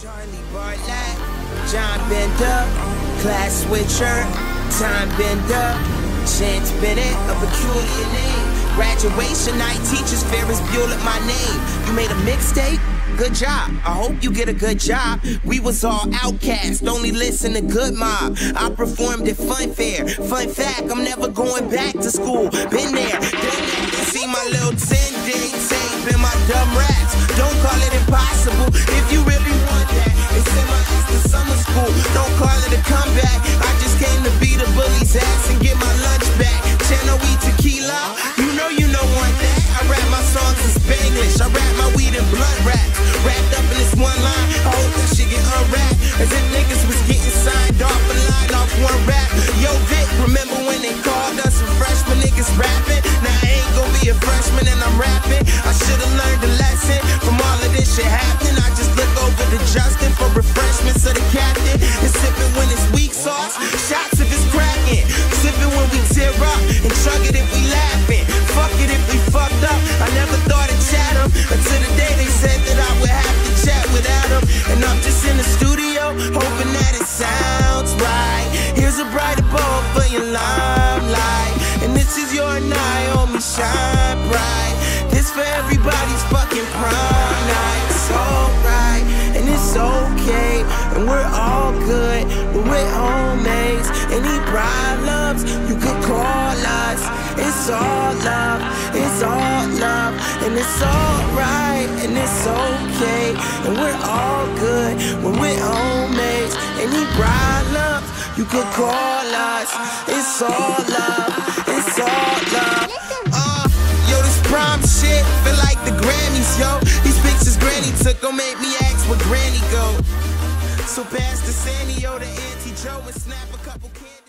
Charlie Bartlett, John Bender, class switcher, time bender, Chance Bennett, a peculiar name. Graduation night, teachers Ferris Bueller, my name. You made a mixtape? Good job. I hope you get a good job. We was all outcast, only listen to Good Mob. I performed at Fun Fair. Fun fact, I'm never going back to school. Been there, and get my lunch back. Channel E tequila. You know you don't want that. I rap my songs in Spanglish. I rap my weed in blunt raps. Wrapped up in this one line. Oh, I hope that shit get unwrapped. As if niggas was getting signed off a line off one rap. Yo, Vic, remember when they called us some freshman niggas rapping? Now I ain't gonna be a freshman and I'm rapping. I should've learned a lesson from all of this shit happening. Up. And chug it if we laughing. Fuck it if we fucked up. I never thought of Chatham until the day they said that I would have to chat without him. And I'm just in the studio hoping that it sounds right. Here's a brighter bulb for your limelight. And this is your night, homie, shine bright. This for everybody's fucking prime night. It's alright, and it's okay, and we're all good. But we're homies. Any problems, you can. It's all love, it's all love, and it's alright, and it's okay, and we're all good when we're homies. Any problems, you could call us. It's all love, it's all love. Uh, yo, this prom shit feel like the Grammys, yo. These pictures Granny took gon' make me ask where Granny go. So pass the Sandy, yo, to Auntie Joe and snap a couple cans.